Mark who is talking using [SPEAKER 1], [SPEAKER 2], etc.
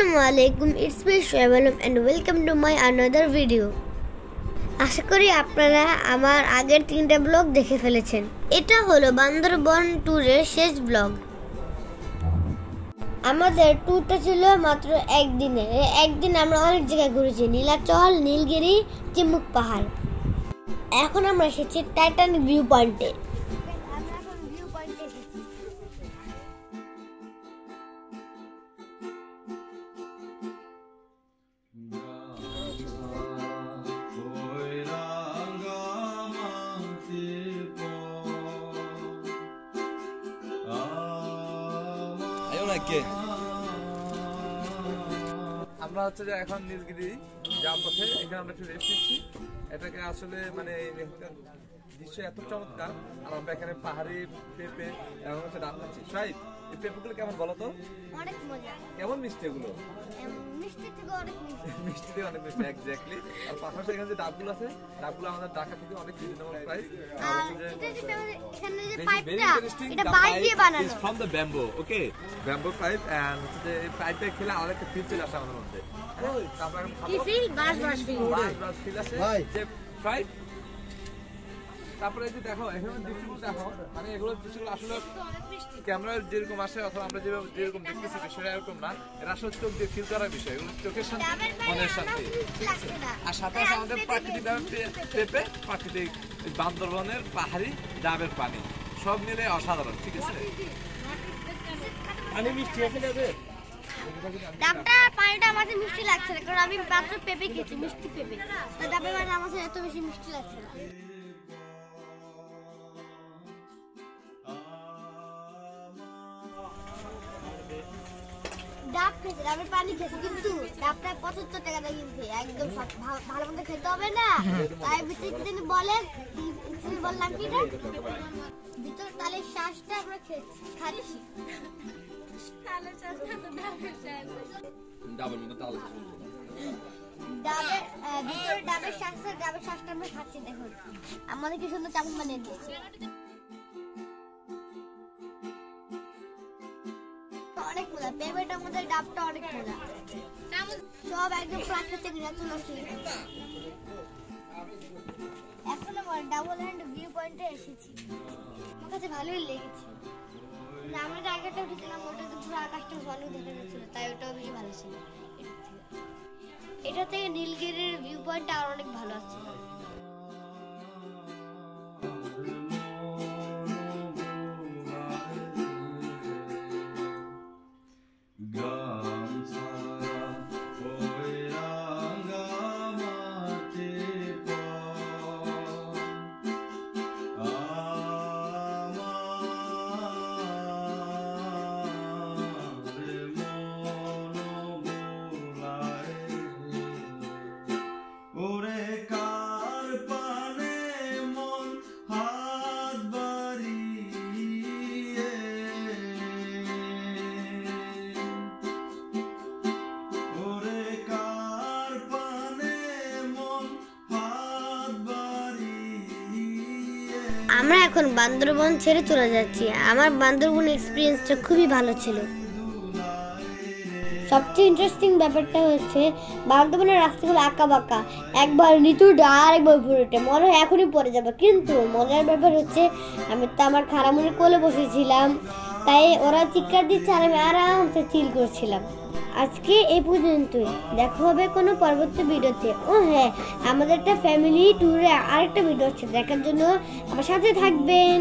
[SPEAKER 1] আসসালামু আলাইকুম it's me Shoaib and welcome to my another video আশা করি আপনারা আমার আগের তিনটা ব্লগ দেখে ফেলেছেন। এটা হলো বান্দরবন ট্যুরের শেষ ব্লগ আমাদের ট্যুরটা ছিল মাত্র একদিনে একদিন আমরা অনেক জায়গায় ঘুরেছি, নীলাচল, নীলগিরি, চিমুক পাহাড়। এখন আমরা এসেছি টাইটানিক ভিউ পয়েন্টে
[SPEAKER 2] আয়ো
[SPEAKER 3] আমরা হচ্ছে যে এখন নীলগিরি যাওয়ার পথে এখানে আমরা একটু রেস্ট নিচ্ছি। এটাকে আসলে মানে দৃশ্য এত চমৎকার। আর আমরা এখানে পাহাড়ি পেঁপে এবং হচ্ছে ডাব খাচ্ছি। এই পেঁপেগুলো কেমন বলো তো?
[SPEAKER 1] অনেক মজা।
[SPEAKER 3] কেমন মিষ্টি এগুলো?
[SPEAKER 1] এম, মিষ্টি থেকে অনেক মিষ্টি।
[SPEAKER 3] মিষ্টি দিয়ে অনেক মিষ্টি এক্স্যাক্টলি আর পাশাপাশি এখানে যে ডাবগুলো আছে ডাবগুলো আমাদের ঢাকা থেকে অনেক রিজনেবল প্রাইস
[SPEAKER 1] আর এটা যেটা এখানে যে
[SPEAKER 3] Very, very
[SPEAKER 1] পাইপটা এটা
[SPEAKER 3] The
[SPEAKER 1] দিয়ে বানানো।
[SPEAKER 3] is from the bamboo, okay? Bamboo pipe and হচ্ছে যে এই পাইপটা খেলে আলাদা একটা feel চলে আসে আমাদের মধ্যে। তারপর
[SPEAKER 1] কি ফিল বাস বাস ফিল
[SPEAKER 3] বাস বাস feel আসে। যে fried। তারপরে এই যে দেখো এখানে দৃশ্যগুলো দেখো মানে এগুলো দৃশ্যগুলো আসলে ক্যামেরায় যেরকম আসে অথবা আমরা যেভাবে যেরকম দেখতেছি বিষয়টা এরকম না। এটা আসলে চোখ দিয়ে ফিল করার বিষয়। এগুলো চোখের শান্তি মনের শান্তি। আর সাথে আছে আমাদের প্রাকৃতিক পেঁপে প্রাকৃতিক বান্দরবনের পাহাড়ি ডাবের পানি। সব মিলে অসাধারণ ঠিক আছে?
[SPEAKER 1] পানিটা আমার কাছে মিষ্টি লাগছে না কারণ আমি মাত্র পেঁপে খেয়েছি মিষ্টি পেঁপে। তো ডাবের পানি আমার এত বেশি মিষ্টি লাগছে না। ডাব খেয়েছি ডাবের পানি খেয়েছি কিন্তু ডাবটা পঁচাত্তর টাকা দিয়ে কিনছি একদম ভালো মতো খেতে হবে না। তাই ভিতরে কি জানি বলে কি- কি বললাম কি এটা? ভিতর তালে শ্বাসটা আমরা খেয়েছি খাচ্ছি
[SPEAKER 2] ডাবের মধ্যে তাল
[SPEAKER 1] ডাবের ভিতরে ডাবের শ্বাস ডাবের শ্বাসটা আমরা খাচ্ছি দেখুন। আমাদের কি সুন্দর চামচ বানিয়ে দিচ্ছে মজা পেঁপেটার মধ্যে ডাবটা অনেক মজা সব একদম প্রাকৃতিক ন্যাচুরাল ফিল এখন আমার ডাবল হ্যান্ড ভিউ পয়েন্টে এসেছি। আমার কাছে ভালোই লেগেছে। আমরা আগেরটা উঠেছিলাম ওটা তো পুরো আকাশটা ভালো দেখা যাচ্ছিল, তাই ওটাও বেশি ভালো ছিল। এটা থেকে নীলগিরির ভিউ পয়েন্টটা আর অনেক ভালো আছে আমরা এখন বান্দরবন ছেড়ে চলে যাচ্ছি। আমার বান্দরবন এক্সপিরিয়েন্সটা খুবই ভালো ছিল। সবচেয়ে ইন্টারেস্টিং ব্যাপারটা হচ্ছে, বান্দরবনের রাস্তাগুলো আঁকা বাঁকা একবার নিচু আর একবার উঠে, মনে হয় এখনই পড়ে যাবে। কিন্তু মজার ব্যাপার হচ্ছে, আমি তো আমার খারামুনি কোলে বসেছিলাম, তাই ওরা চিৎকার দিচ্ছে আর আমি আরামসে চিল করছিলাম। আজকে এ পর্যন্তই। দেখা হবে কোনো পরবর্তী ভিডিওতে। ও হ্যাঁ আমাদের একটা ফ্যামিলি ট্যুরে আরেকটা ভিডিও হচ্ছে। দেখার জন্য আমার সাথে থাকবেন।